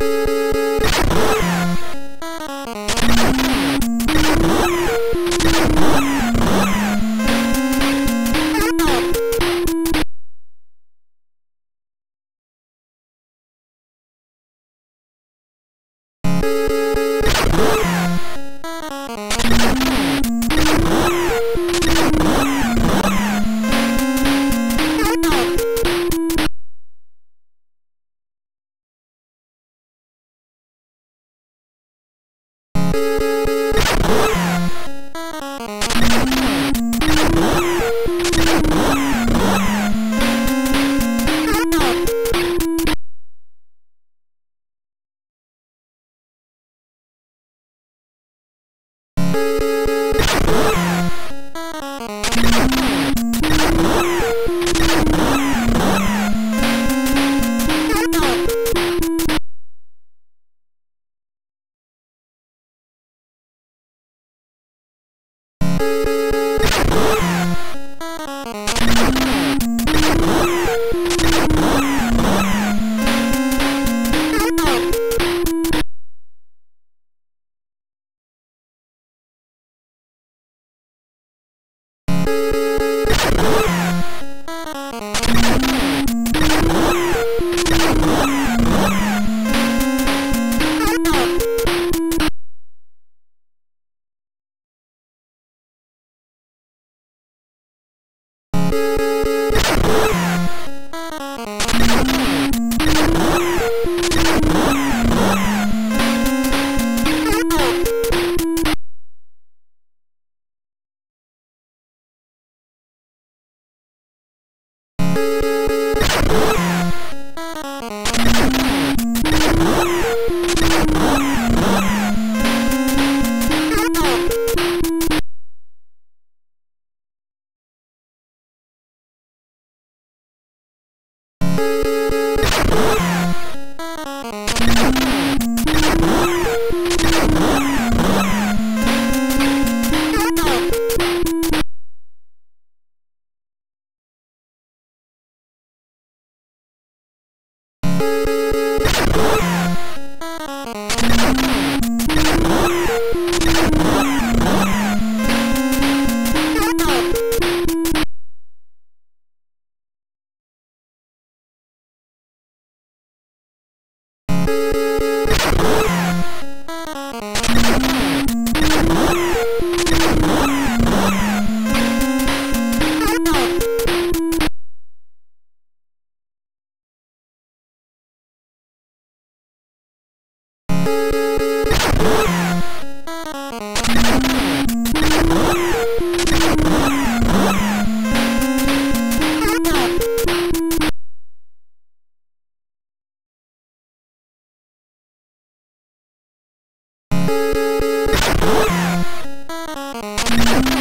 you Yeah. Yeah.